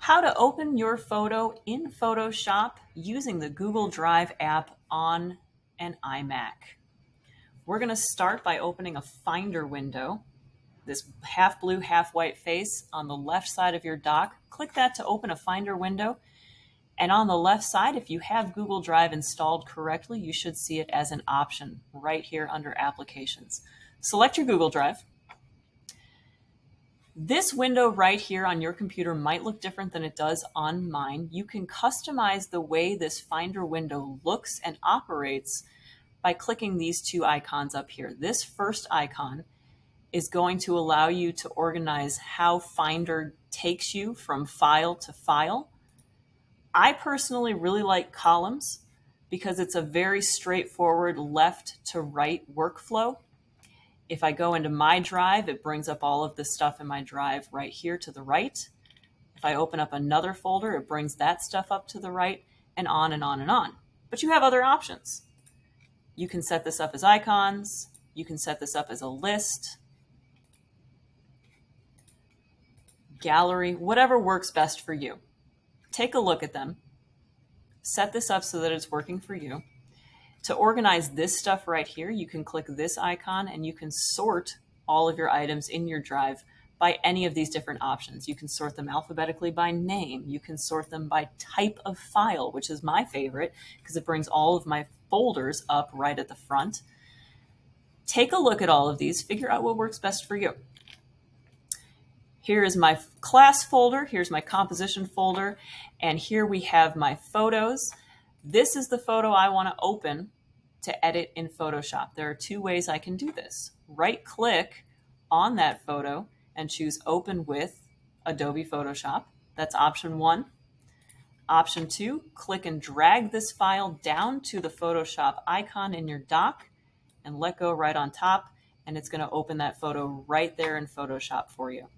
How to open your photo in Photoshop using the Google Drive app on an iMac. We're going to start by opening a Finder window. This half blue, half white face on the left side of your dock. Click that to open a Finder window. And on the left side, if you have Google Drive installed correctly, you should see it as an option right here under Applications. Select your Google Drive this window right here on your computer might look different than it does on mine. You can customize the way this Finder window looks and operates by clicking these two icons up here. This first icon is going to allow you to organize how Finder takes you from file to file. I personally really like columns because it's a very straightforward left to right workflow. If I go into my drive, it brings up all of the stuff in my drive right here to the right. If I open up another folder, it brings that stuff up to the right and on and on and on. But you have other options. You can set this up as icons. You can set this up as a list, gallery, whatever works best for you. Take a look at them. Set this up so that it's working for you. To organize this stuff right here, you can click this icon and you can sort all of your items in your drive by any of these different options. You can sort them alphabetically by name. You can sort them by type of file, which is my favorite because it brings all of my folders up right at the front. Take a look at all of these, figure out what works best for you. Here is my class folder, here's my composition folder, and here we have my photos. This is the photo I want to open to edit in Photoshop. There are two ways I can do this. Right click on that photo and choose Open with Adobe Photoshop. That's option one. Option two, click and drag this file down to the Photoshop icon in your dock and let go right on top, and it's going to open that photo right there in Photoshop for you.